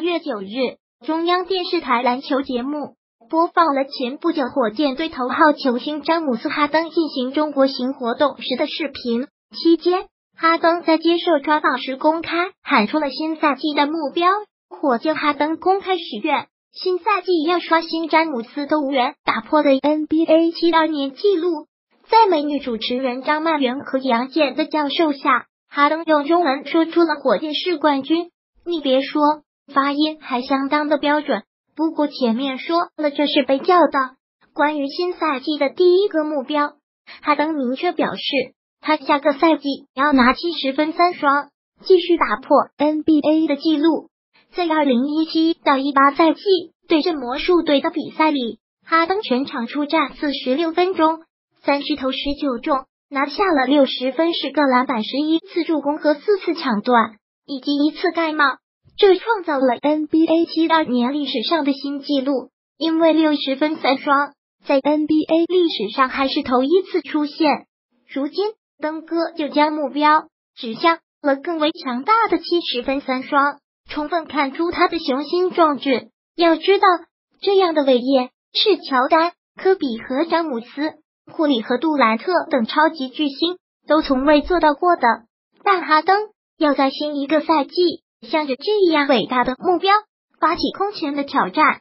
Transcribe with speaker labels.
Speaker 1: 月九日，中央电视台篮球节目播放了前不久火箭队头号球星詹姆斯哈登进行中国行活动时的视频。期间，哈登在接受专访时公开喊出了新赛季的目标。火箭哈登公开许愿，新赛季要刷新詹姆斯都无缘打破的 NBA 七二年纪录。在美女主持人张曼媛和杨戬的教授下，哈登用中文说出了“火箭是冠军”。你别说，发音还相当的标准。不过前面说了，这是被叫的。关于新赛季的第一个目标，哈登明确表示，他下个赛季要拿七十分三双，继续打破 NBA 的记录。在二零一七到一八赛季对阵魔术队的比赛里，哈登全场出战四十六分钟，三十投十九中，拿下了六十分、十个篮板、十一次助攻和四次抢断。以及一次盖帽，这创造了 NBA 七二年历史上的新纪录。因为六十分三双在 NBA 历史上还是头一次出现。如今，登哥就将目标指向了更为强大的七十分三双，充分看出他的雄心壮志。要知道，这样的伟业是乔丹、科比和詹姆斯、库里和杜兰特等超级巨星都从未做到过的。但哈登。要在新一个赛季向着这样伟大的目标发起空前的挑战。